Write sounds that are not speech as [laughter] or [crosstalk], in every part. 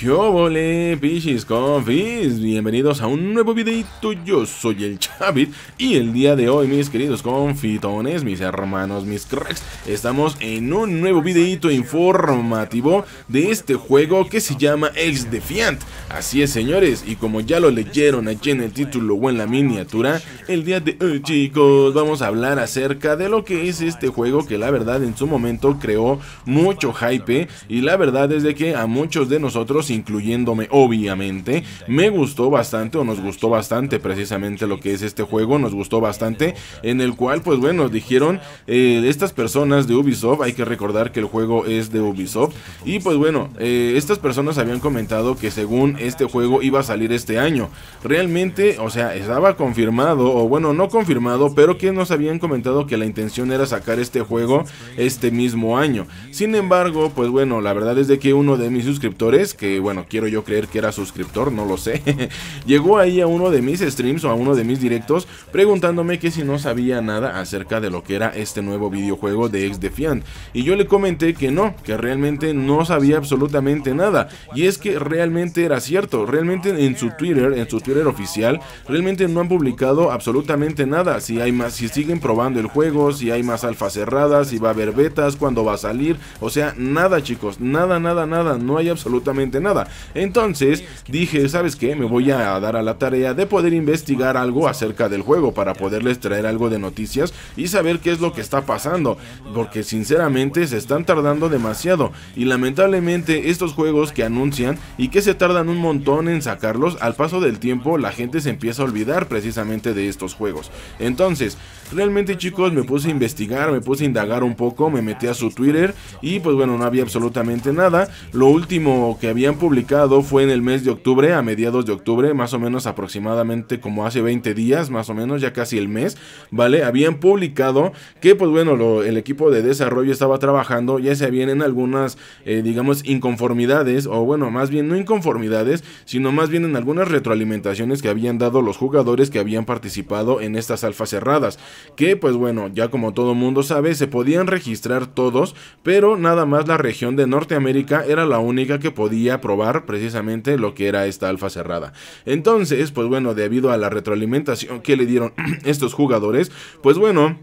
¿Qué pichis confis? Bienvenidos a un nuevo videito, yo soy el Chavit Y el día de hoy, mis queridos confitones, mis hermanos, mis cracks Estamos en un nuevo videito informativo de este juego que se llama Ex Defiant. Así es, señores, y como ya lo leyeron aquí en el título o en la miniatura El día de hoy, chicos, vamos a hablar acerca de lo que es este juego Que la verdad en su momento creó mucho hype Y la verdad es de que a muchos de nosotros incluyéndome obviamente. Me gustó bastante o nos gustó bastante precisamente lo que es este juego, nos gustó bastante, en el cual pues bueno, dijeron eh, estas personas de Ubisoft, hay que recordar que el juego es de Ubisoft, y pues bueno, eh, estas personas habían comentado que según este juego iba a salir este año. Realmente, o sea, estaba confirmado, o bueno, no confirmado, pero que nos habían comentado que la intención era sacar este juego este mismo año. Sin embargo, pues bueno, la verdad es de que uno de mis suscriptores, que bueno, quiero yo creer que era suscriptor, no lo sé, [laughs] llegó ahí a uno de mis streams o a uno de mis directos preguntándome que si no sabía nada acerca de lo que era este nuevo videojuego de Ex Defiant. Y yo le comenté que no, que realmente no sabía absolutamente nada. Y es que realmente era cierto, realmente en su Twitter, en su Twitter oficial, realmente no han publicado absolutamente nada. Si hay más, si siguen probando el juego, si hay más alfas cerradas, si va a haber betas, cuándo va a salir, o sea, nada chicos, nada, nada, nada, no hay absolutamente nada Entonces dije, ¿sabes qué? Me voy a dar a la tarea de poder investigar algo acerca del juego para poderles traer algo de noticias y saber qué es lo que está pasando. Porque sinceramente se están tardando demasiado. Y lamentablemente estos juegos que anuncian y que se tardan un montón en sacarlos, al paso del tiempo la gente se empieza a olvidar precisamente de estos juegos. Entonces, realmente chicos me puse a investigar, me puse a indagar un poco, me metí a su Twitter y pues bueno, no había absolutamente nada. Lo último que habían publicado fue en el mes de octubre, a mediados de octubre, más o menos aproximadamente como hace 20 días, más o menos, ya casi el mes, ¿vale? Habían publicado que, pues bueno, el equipo de desarrollo estaba trabajando, ya se habían en algunas, eh, digamos, inconformidades, o bueno, más bien no inconformidades, sino más bien en algunas retroalimentaciones que habían dado los jugadores que habían participado en estas alfas cerradas, que, pues bueno, ya como todo mundo sabe, se podían registrar todos, pero nada más la región de Norteamérica era la única que podía probar precisamente lo que era esta alfa cerrada. Entonces, pues bueno, debido a la retroalimentación que le dieron [clears throat] estos jugadores, pues bueno,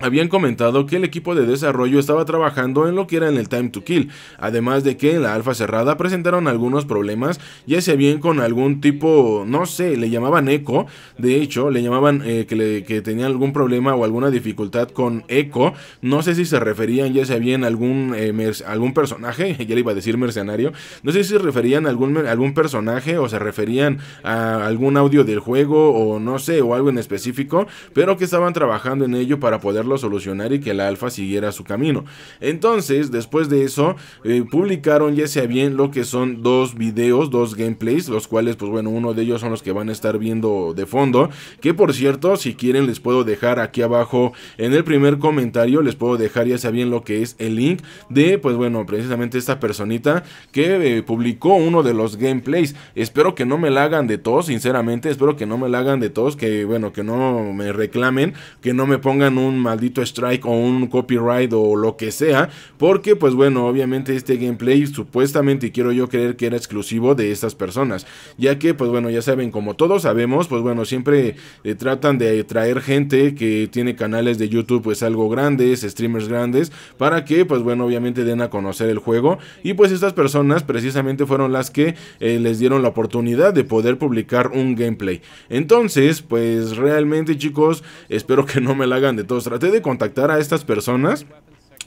habían comentado que el equipo de desarrollo estaba trabajando en lo que era en el time to kill, además de que en la alfa cerrada presentaron algunos problemas, ya sea bien con algún tipo, no sé, le llamaban eco, de hecho, le llamaban eh, que, le, que tenían algún problema o alguna dificultad con eco, no sé si se referían ya sea bien algún, eh, algún personaje, [laughs] ya le iba a decir mercenario, no sé si se referían a algún, algún personaje o se referían a algún audio del juego o no sé, o algo en específico, pero que estaban trabajando en ello para poder solucionar y que la alfa siguiera su camino. Entonces, después de eso, eh, publicaron ya sea bien lo que son dos videos, dos gameplays, los cuales, pues bueno, uno de ellos son los que van a estar viendo de fondo, que por cierto, si quieren les puedo dejar aquí abajo en el primer comentario, les puedo dejar ya sea bien lo que es el link de, pues bueno, precisamente esta personita que eh, publicó uno de los gameplays. Espero que no me la hagan de todos, sinceramente, espero que no me la hagan de todos, que bueno, que no me reclamen, que no me pongan un maldito strike o un copyright o lo que sea, porque pues bueno, obviamente este gameplay supuestamente quiero yo creer que era exclusivo de estas personas, ya que pues bueno, ya saben, como todos sabemos, pues bueno, siempre eh, tratan de traer gente que tiene canales de YouTube pues algo grandes, streamers grandes, para que pues bueno, obviamente den a conocer el juego y pues estas personas precisamente fueron las que eh, les dieron la oportunidad de poder publicar un gameplay. Entonces, pues realmente chicos, espero que no me la hagan de todos de contactar a estas personas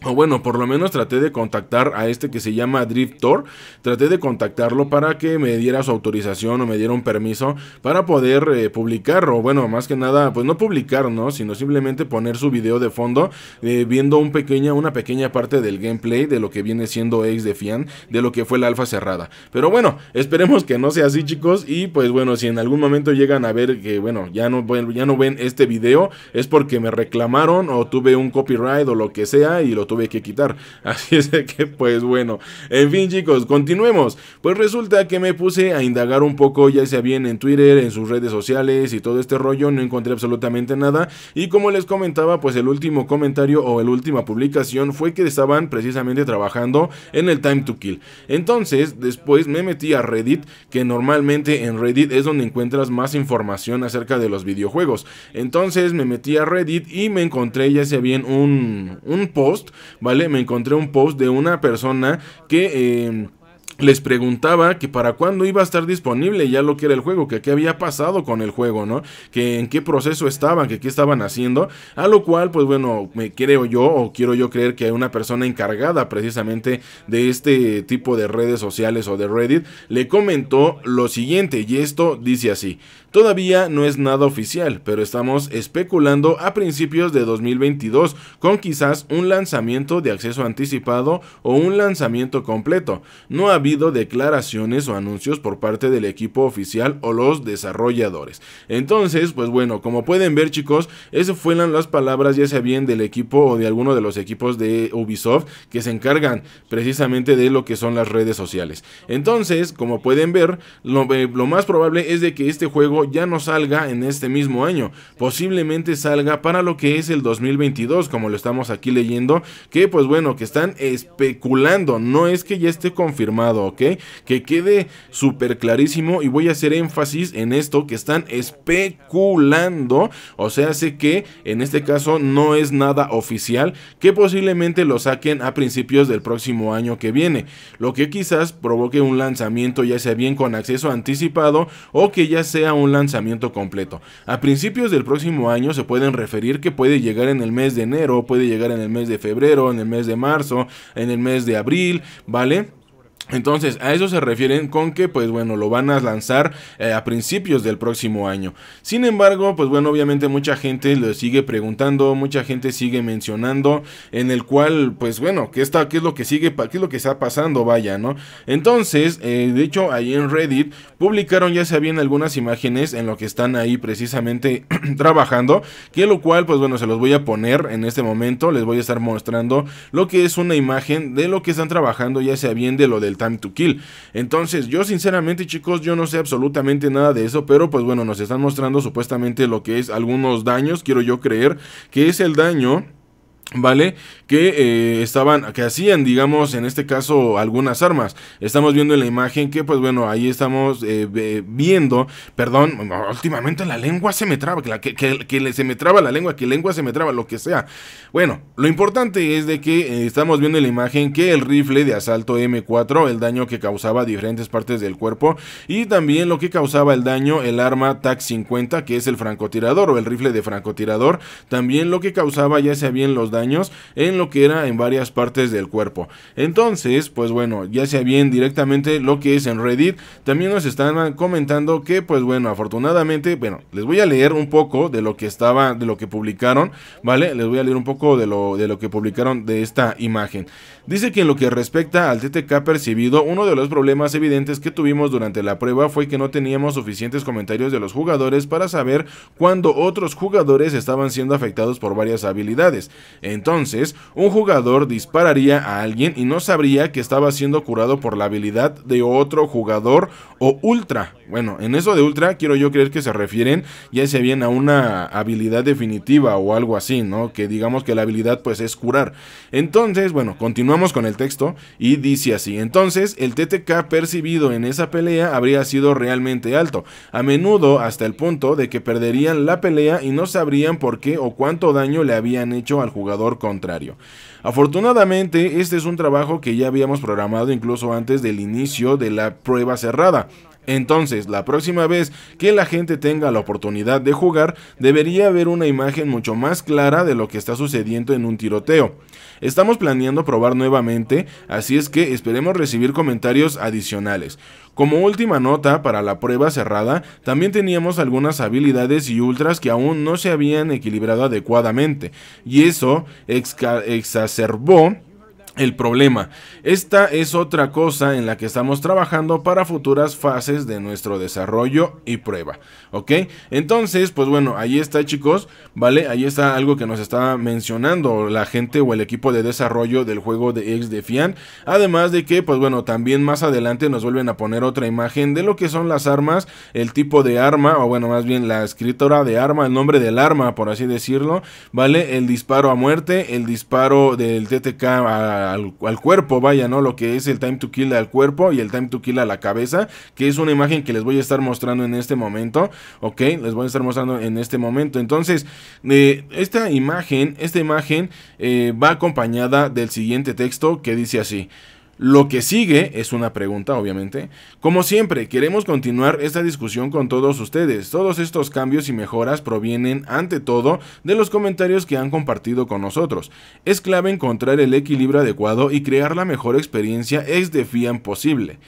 o bueno, por lo menos traté de contactar a este que se llama Driftor. Traté de contactarlo para que me diera su autorización o me diera un permiso para poder eh, publicar. O bueno, más que nada, pues no publicar, ¿no? Sino simplemente poner su video de fondo. Eh, viendo un una pequeña parte del gameplay de lo que viene siendo Ace Defiant. De lo que fue la alfa cerrada. Pero bueno, esperemos que no sea así, chicos. Y pues bueno, si en algún momento llegan a ver que, bueno, ya no, ya no ven este video. Es porque me reclamaron o tuve un copyright o lo que sea. Y lo tuve que quitar. [laughs] Así es que, pues bueno. En fin, chicos, continuemos. Pues resulta que me puse a indagar un poco, ya sea bien en Twitter, en sus redes sociales y todo este rollo. No encontré absolutamente nada. Y como les comentaba, pues el último comentario o la última publicación fue que estaban precisamente trabajando en el Time to Kill. Entonces, después me metí a Reddit, que normalmente en Reddit es donde encuentras más información acerca de los videojuegos. Entonces me metí a Reddit y me encontré ya sea bien un, un post, ¿vale? Me encontré un post de una persona que... Eh, les preguntaba que para cuándo iba a estar disponible ya lo que era el juego, que qué había pasado con el juego, ¿no? Que en qué proceso estaban, que qué estaban haciendo, a lo cual, pues bueno, me creo yo o quiero yo creer que una persona encargada precisamente de este tipo de redes sociales o de Reddit le comentó lo siguiente y esto dice así: Todavía no es nada oficial, pero estamos especulando a principios de 2022 con quizás un lanzamiento de acceso anticipado o un lanzamiento completo. No ha declaraciones o anuncios por parte del equipo oficial o los desarrolladores. Entonces, pues bueno, como pueden ver chicos, esas fueron las palabras ya sea bien del equipo o de alguno de los equipos de Ubisoft que se encargan precisamente de lo que son las redes sociales. Entonces, como pueden ver, lo, eh, lo más probable es de que este juego ya no salga en este mismo año. Posiblemente salga para lo que es el 2022, como lo estamos aquí leyendo, que pues bueno, que están especulando, no es que ya esté confirmado, ¿ok? Que quede súper clarísimo y voy a hacer énfasis en esto, que están especulando, o sea, sé que en este caso no es nada oficial, que posiblemente lo saquen a principios del próximo año que viene, lo que quizás provoque un lanzamiento ya sea bien con acceso anticipado o que ya sea un lanzamiento completo. A principios del próximo año se pueden referir que puede llegar en el mes de enero, puede llegar en el mes de febrero, en el mes de marzo, en el mes de abril, ¿vale? Entonces, a eso se refieren con que, pues bueno, lo van a lanzar eh, a principios del próximo año. Sin embargo, pues bueno, obviamente mucha gente lo sigue preguntando, mucha gente sigue mencionando, en el cual, pues bueno, ¿qué, está, qué es lo que sigue, qué es lo que está pasando? Vaya, ¿no? Entonces, eh, de hecho, ahí en Reddit publicaron ya se bien algunas imágenes en lo que están ahí precisamente [clears throat] trabajando, que lo cual, pues bueno, se los voy a poner en este momento, les voy a estar mostrando lo que es una imagen de lo que están trabajando, ya sea bien de lo del Time to Kill. Entonces, yo sinceramente, chicos, yo no sé absolutamente nada de eso, pero pues bueno, nos están mostrando supuestamente lo que es algunos daños, quiero yo creer, que es el daño ¿Vale? Que eh, estaban, que hacían, digamos, en este caso, algunas armas. Estamos viendo en la imagen que, pues bueno, ahí estamos eh, viendo, perdón, últimamente la lengua se me traba, que, que, se me traba la lengua, que lengua se me traba, lo que sea. Bueno, lo importante es de que eh, estamos viendo en la imagen que el rifle de asalto M4, el daño que causaba diferentes partes del cuerpo, y también lo que causaba el daño, el arma TAC 50, que es el francotirador o el rifle de francotirador, también lo que causaba ya sea bien los daños en lo que era en varias partes del cuerpo. Entonces, pues bueno, ya sea bien directamente lo que es en Reddit, también nos están comentando que, pues bueno, afortunadamente, bueno, les voy a leer un poco de lo que estaba, de lo que publicaron, ¿vale? Les voy a leer un poco de lo, de lo que publicaron de esta imagen. Dice que en lo que respecta al TTK percibido, uno de los problemas evidentes que tuvimos durante la prueba fue que no teníamos suficientes comentarios de los jugadores para saber cuándo otros jugadores estaban siendo afectados por varias habilidades. Entonces, un jugador dispararía a alguien y no sabría que estaba siendo curado por la habilidad de otro jugador o ultra. Bueno, en eso de ultra quiero yo creer que se refieren ya sea bien a una habilidad definitiva o algo así, ¿no? Que digamos que la habilidad pues es curar. Entonces, bueno, continuamos con el texto y dice así. Entonces, el TTK percibido en esa pelea habría sido realmente alto, a menudo hasta el punto de que perderían la pelea y no sabrían por qué o cuánto daño le habían hecho al jugador contrario. Afortunadamente, este es un trabajo que ya habíamos programado incluso antes del inicio de la prueba cerrada. Entonces, la próxima vez que la gente tenga la oportunidad de jugar, debería haber una imagen mucho más clara de lo que está sucediendo en un tiroteo. Estamos planeando probar nuevamente, así es que esperemos recibir comentarios adicionales. Como última nota para la prueba cerrada, también teníamos algunas habilidades y ultras que aún no se habían equilibrado adecuadamente, y eso exacerbó el problema. Esta es otra cosa en la que estamos trabajando para futuras fases de nuestro desarrollo y prueba. ¿Ok? Entonces, pues bueno, ahí está chicos, ¿vale? Ahí está algo que nos está mencionando la gente o el equipo de desarrollo del juego de Ex Defiant. Además de que, pues bueno, también más adelante nos vuelven a poner otra imagen de lo que son las armas, el tipo de arma, o bueno, más bien la escritora de arma, el nombre del arma, por así decirlo, ¿vale? El disparo a muerte, el disparo del TTK a al, cuerpo, vaya, ¿no? Lo que es el time to kill al cuerpo y el time to kill a la cabeza, que es una imagen que les voy a estar mostrando en este momento, ¿ok? Les voy a estar mostrando en este momento. Entonces, eh, esta imagen, esta imagen eh, va acompañada del siguiente texto que dice así. Lo que sigue es una pregunta, obviamente. Como siempre, queremos continuar esta discusión con todos ustedes. Todos estos cambios y mejoras provienen, ante todo, de los comentarios que han compartido con nosotros. Es clave encontrar el equilibrio adecuado y crear la mejor experiencia ex de FIAN posible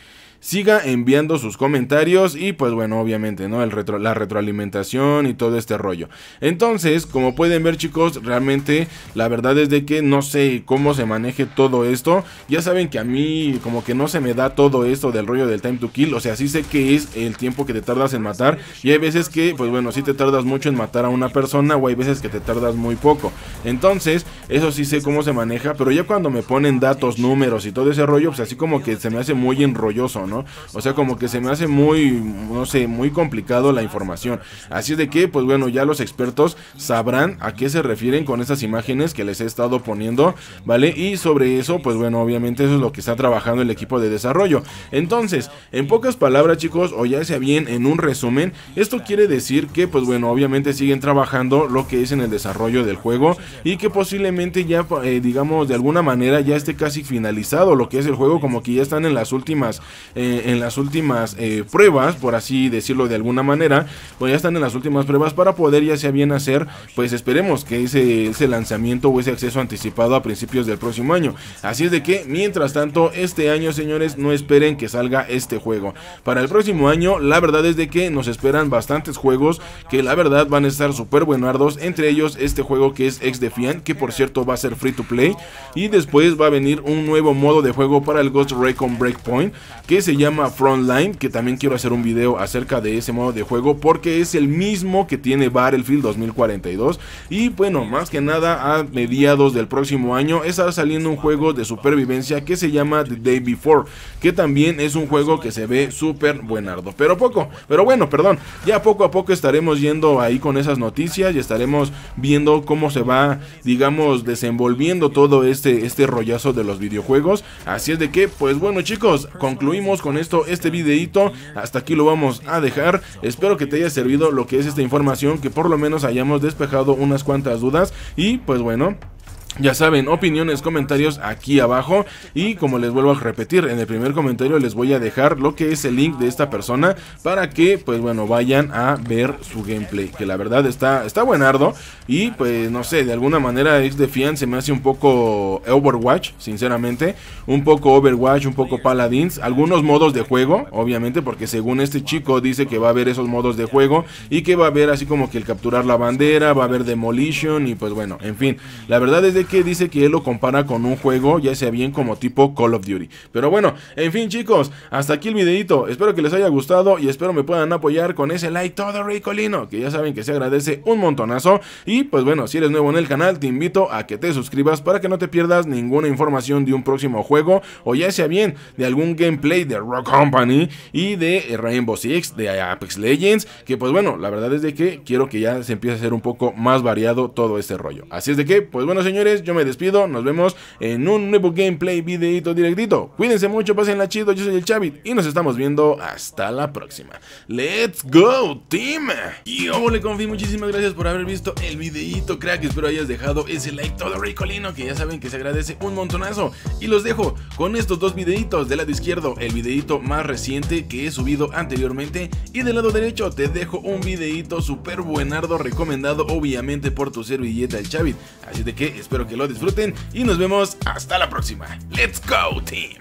siga enviando sus comentarios y pues bueno, obviamente, ¿no? El retro, la retroalimentación y todo este rollo. Entonces, como pueden ver chicos, realmente la verdad es de que no sé cómo se maneje todo esto. Ya saben que a mí como que no se me da todo esto del rollo del time to kill. O sea, sí sé que es el tiempo que te tardas en matar. Y hay veces que, pues bueno, sí te tardas mucho en matar a una persona o hay veces que te tardas muy poco. Entonces, eso sí sé cómo se maneja. Pero ya cuando me ponen datos, números y todo ese rollo, pues así como que se me hace muy enrolloso, o sea, como que se me hace muy, no sé, muy complicado la información. Así es de que, pues bueno, ya los expertos sabrán a qué se refieren con esas imágenes que les he estado poniendo, ¿vale? Y sobre eso, pues bueno, obviamente eso es lo que está trabajando el equipo de desarrollo. Entonces, en pocas palabras, chicos, o ya sea bien en un resumen, esto quiere decir que, pues bueno, obviamente siguen trabajando lo que es en el desarrollo del juego y que posiblemente ya, eh, digamos, de alguna manera ya esté casi finalizado lo que es el juego, como que ya están en las últimas en las últimas eh, pruebas, por así decirlo de alguna manera, pues ya están en las últimas pruebas para poder ya sea bien hacer, pues esperemos que ese, ese lanzamiento o ese acceso anticipado a principios del próximo año. Así es de que, mientras tanto, este año, señores, no esperen que salga este juego. Para el próximo año, la verdad es de que nos esperan bastantes juegos que la verdad van a estar súper buenardos, entre ellos este juego que es Ex Defiant, que por cierto va a ser free to play, y después va a venir un nuevo modo de juego para el Ghost Recon Breakpoint, que se se llama Frontline, que también quiero hacer un video acerca de ese modo de juego porque es el mismo que tiene Battlefield 2042 y bueno, más que nada a mediados del próximo año estará saliendo un juego de supervivencia que se llama The Day Before, que también es un juego que se ve súper buenardo, pero poco, pero bueno, perdón, ya poco a poco estaremos yendo ahí con esas noticias y estaremos viendo cómo se va, digamos, desenvolviendo todo este, este rollazo de los videojuegos, así es de que, pues bueno chicos, concluimos con esto este videito. Hasta aquí lo vamos a dejar. Espero que te haya servido lo que es esta información, que por lo menos hayamos despejado unas cuantas dudas. Y pues bueno, ya saben, opiniones, comentarios aquí abajo. Y como les vuelvo a repetir, en el primer comentario les voy a dejar lo que es el link de esta persona para que pues bueno vayan a ver su gameplay, que la verdad está, está buenardo. Y pues no sé, de alguna manera X Defiant se me hace un poco Overwatch, sinceramente, un poco Overwatch, un poco Paladins, algunos modos de juego, obviamente porque según este chico dice que va a haber esos modos de juego y que va a haber así como que el capturar la bandera, va a haber demolition y pues bueno, en fin, la verdad es de que dice que él lo compara con un juego, ya sea bien como tipo Call of Duty. Pero bueno, en fin chicos, hasta aquí el videito. Espero que les haya gustado y espero me puedan apoyar con ese like todo ricolino, que ya saben que se agradece un montonazo. Y pues bueno, si eres nuevo en el canal, te invito a que te suscribas para que no te pierdas ninguna información de un próximo juego o ya sea bien de algún gameplay de Rock Company y de Rainbow Six, de Apex Legends, que pues bueno, la verdad es de que quiero que ya se empiece a hacer un poco más variado todo este rollo. Así es de que, pues bueno señores, yo me despido, nos vemos en un nuevo gameplay, videito directito. Cuídense mucho, pasen chido, yo soy el Chavit y nos estamos viendo hasta la próxima. ¡Let's go, team! Y le confío, muchísimas gracias por haber visto el videito, crack. Espero hayas dejado ese like todo ricolino, que ya saben que se agradece un montonazo. Y los dejo con estos dos videitos. Del lado izquierdo, el videito más reciente que he subido anteriormente. Y del lado derecho, te dejo un videito súper buenardo, recomendado obviamente por tu servilleta, el Chavit. Así de que espero que lo disfruten y nos vemos hasta la próxima. ¡Let's go, team!